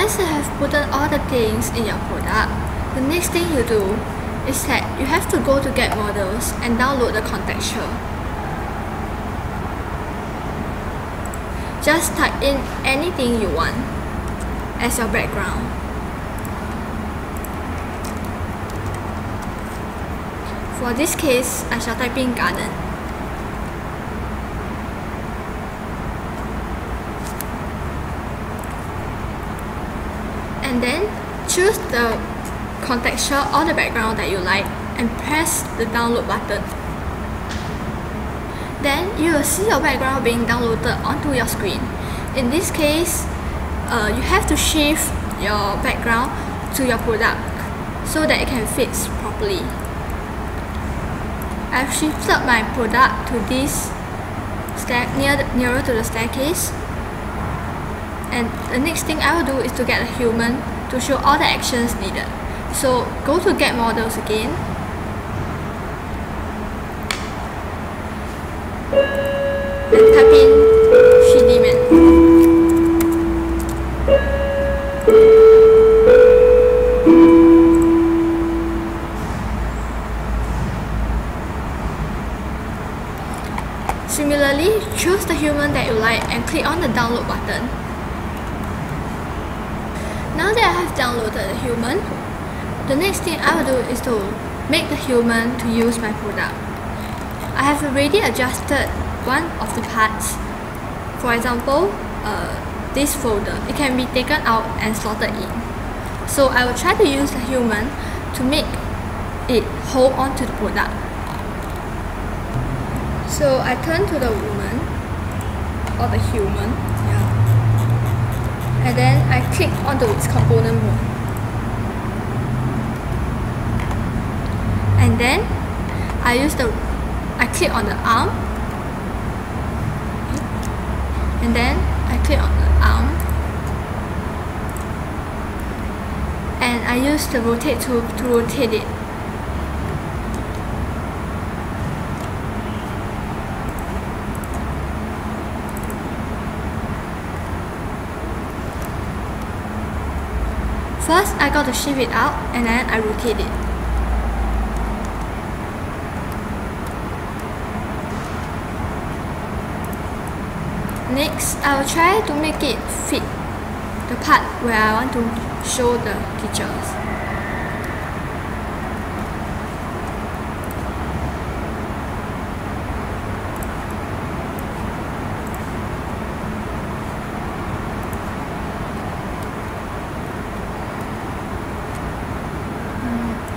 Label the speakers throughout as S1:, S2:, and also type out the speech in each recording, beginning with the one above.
S1: once you have put all the things in your product, the next thing you do is that you have to go to get models and download the contextual. Just type in anything you want as your background. For this case, I shall type in garden. And then choose the contextual or the background that you like and press the download button. Then you will see your background being downloaded onto your screen. In this case, uh, you have to shift your background to your product so that it can fit properly. I've shifted my product to this stair near nearer to the staircase and the next thing I will do is to get a human to show all the actions needed. So go to get models again and type in 3D man. Similarly, choose the human that you like and click on the download button. Now that I have downloaded the human, the next thing I will do is to make the human to use my product. I have already adjusted one of the parts. For example, uh, this folder, it can be taken out and slotted in. So I will try to use the human to make it hold on to the product. So I turn to the woman or the human, I click onto its component mode. And then I use the, I click on the arm, and then I click on the arm, and I use the rotate tool to rotate it First, I got to shift it out and then I rotate it. Next, I will try to make it fit the part where I want to show the features.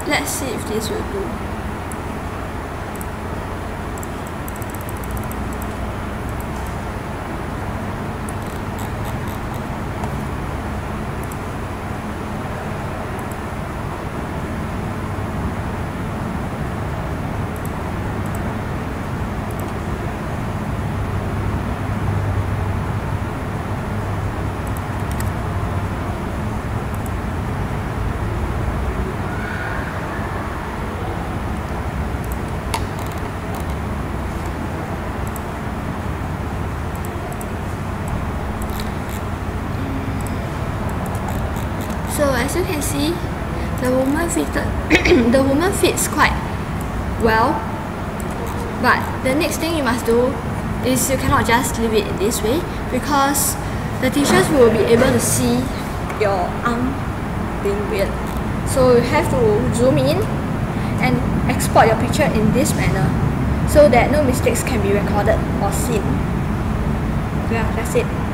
S1: Let's see if this will do. So as you can see, the woman fitted the woman fits quite well. But the next thing you must do is you cannot just leave it this way because the teachers will be able to see your arm being weird. So you have to zoom in and export your picture in this manner so that no mistakes can be recorded or seen. Yeah, that's it.